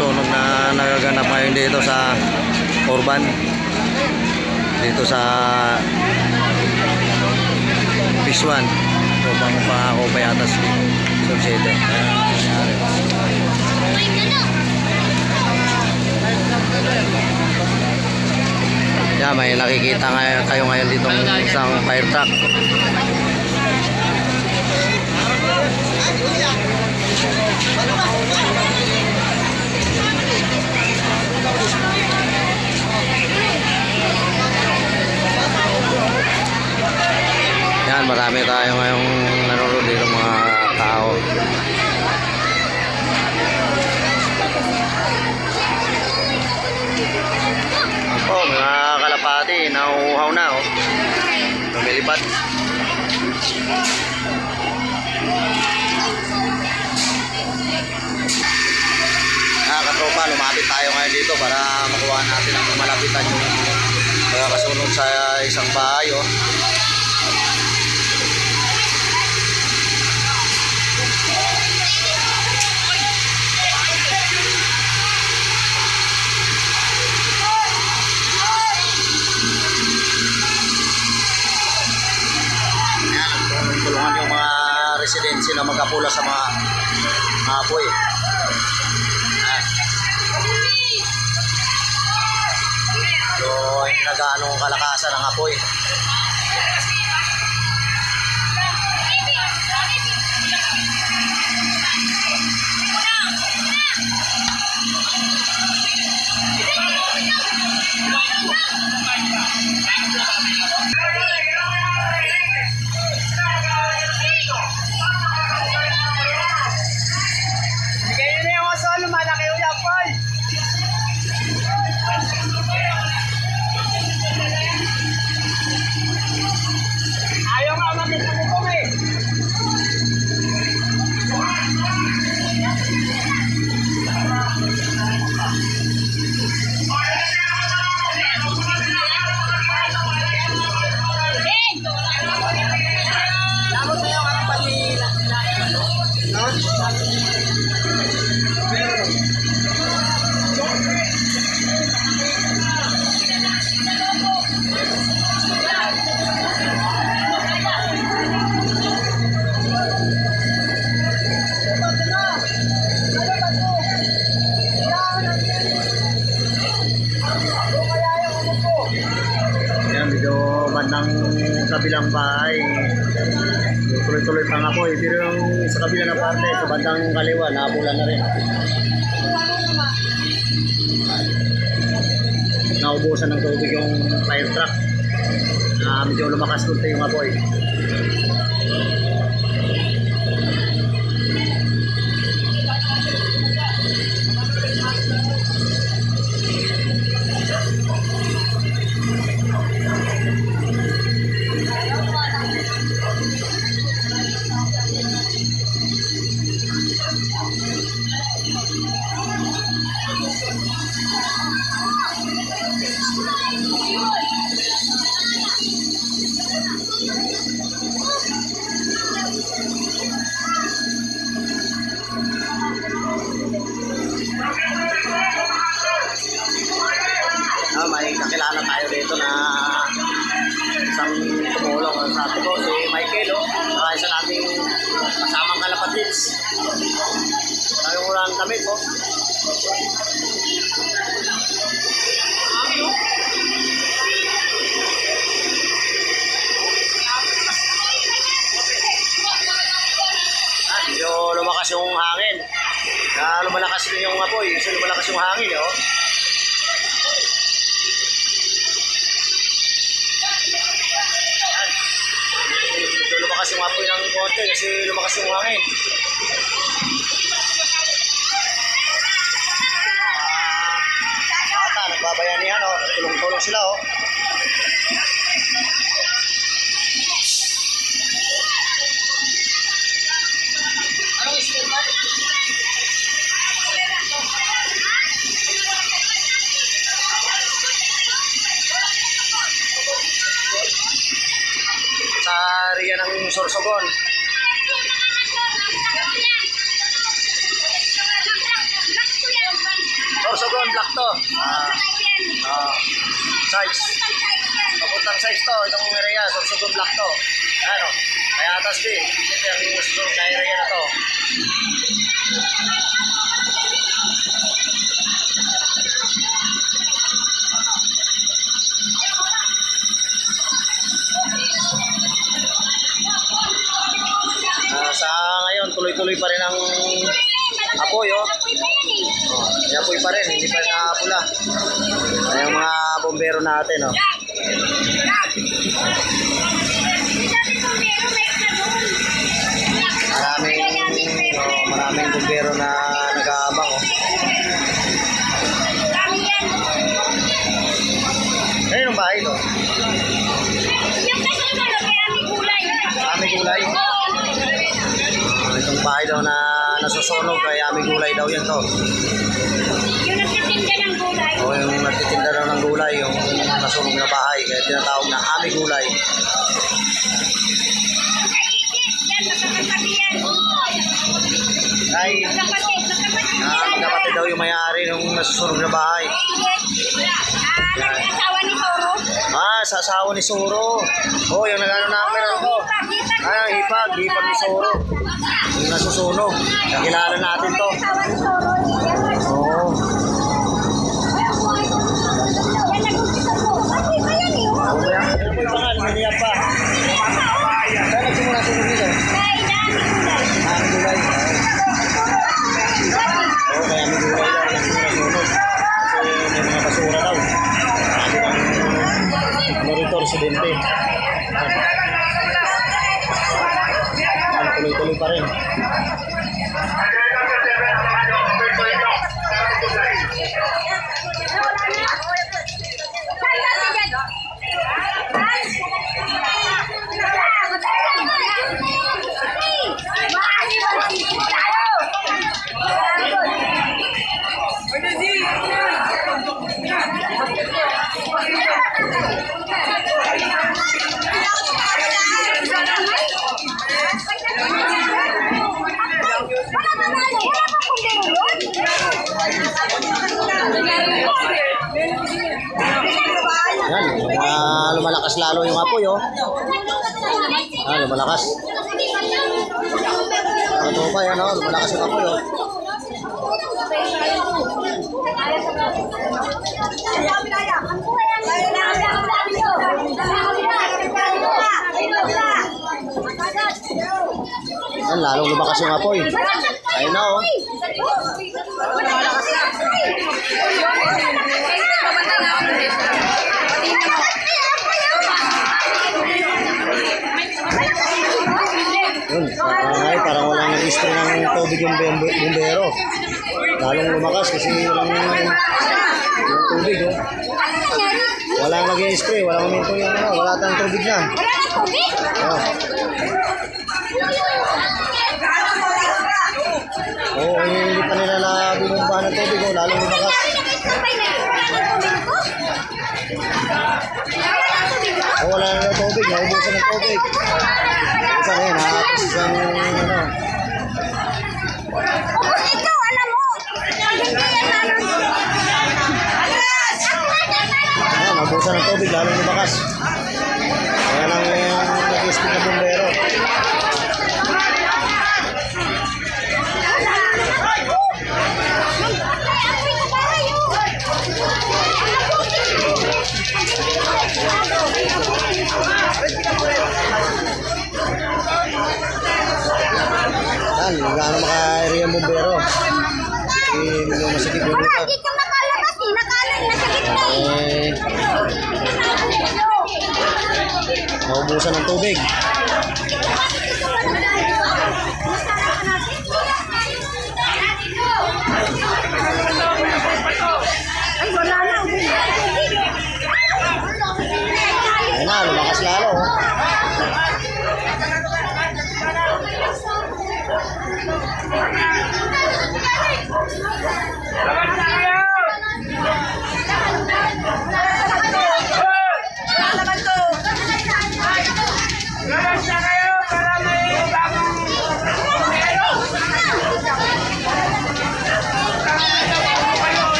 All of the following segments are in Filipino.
sunog na nagaganap ngayon dito sa Urban. Dito sa Fish 1. Upang pangako pa yata Sun City. Yeah, may nakikita kayo ngayon dito isang fire truck. Para makuha natin ang malapitan yung kasunod sa isang bahay oh. Yan, tulungan yung mga residensya na magkapula sa mga mga apoy. Yan. So, hindi na gaano kalakasan ng apoy. Bandang kabilang bahay. Tuloy-tuloy pa nga po eh. Pero yung sa kabila na parte, sa bandang kaliwa, naabulan na rin. Naubusan ng tubig yung fire truck. Na medyo lumakas kunti yung apoy. Ah, lumakas yung hangin. Kaya lumalakas rin yung apoy, kasi lumalakas yung hangin, oh. Medyo lumakas yung apoy ng konti kasi lumakas yung hangin. Tulong-tulong sila oh. Sa area ng Sorsogon. Ah, ah, size. Papuntang size to, itong area, susunod block to. Ano? Kaya atas din. Ito yung susunod natin, oh. Maraming, oh, maraming bombero na nag-aabang, oh. Ayun ang bahay, no? Ami Gulay. Itong bahay daw na nasusunog kay Ami Gulay daw yan, to. Na bahay, kaya tinatawag na Ami Gulay. Ay, ah, magkapatid daw yung may-ari ng nasusunog na bahay. Ah, sa asawa ni Suro. Oh, yung nagano namin ako. Ah, hipag, hipag ni Suro. Yung nasusunog. Nakilala natin to. I Yan, lumalakas lalo yung apoy, oh. Ah, lumalakas. Ano pa yan, oh? Lumalakas yung apoy, oh. Yan, lalong lumakas yung apoy. Ayun na, oh. Yun, ay, parang walang nag-spray ng tubig yung bumbe- bumbero. Lalong lumakas kasi walang yung tubig, oh. Walang nag-spray, walang uminto yung ano, wala tayong tubig na. Oh. Oo, oh, hindi pa nila na bumumba ng tubig, oh, lalong lumakas. Wala na ng tubig, naubusan ng tubig. Naubusan na yun, nakakapos isang ano. Naubusan ng tubig.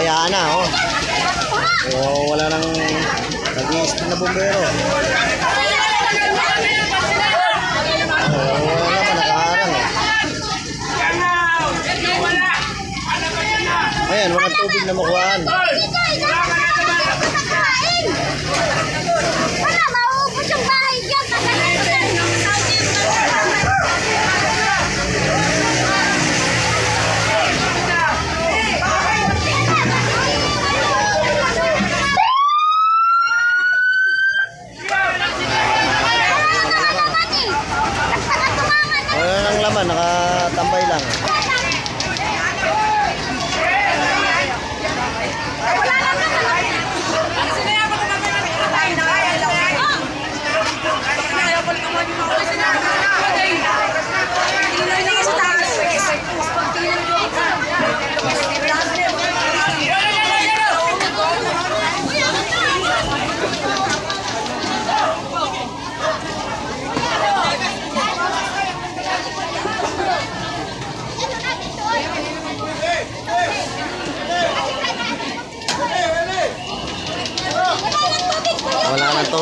pabayaan na, oh. Oh, wala nang nag-i-spin na bumbero. Oh, wala pa, nakaharang, eh. Ayan, walang tubig na makuhaan.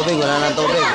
Wala nang tubig, wala nang tubig.